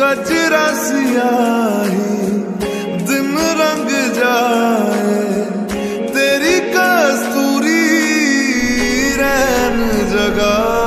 कच रसिया दिन रंग जाए। तेरी कस्तूरी रैन जगा।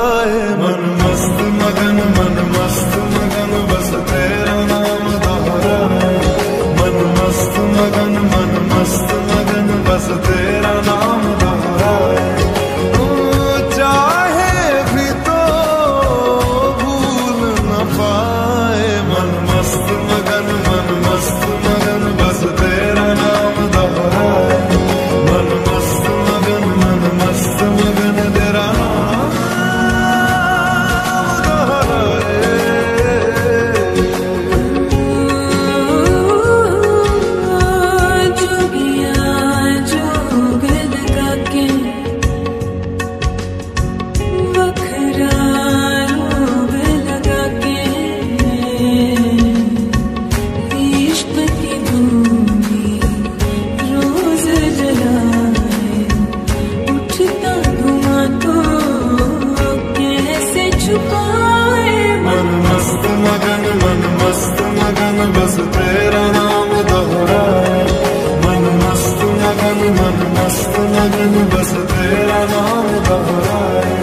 छुपाए मन मस्त मगन मन मस्त मगन बस तेरा नाम दोहराए मन मस्त मगन मन मस्त मगन बस तेरा नाम दोहराए